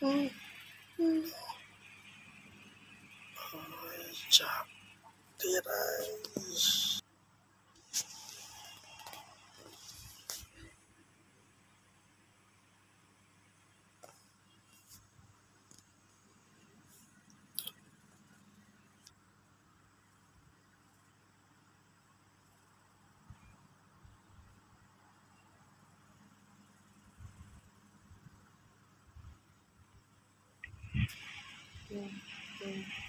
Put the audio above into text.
Ôi chạp Tiết ơi 对，对。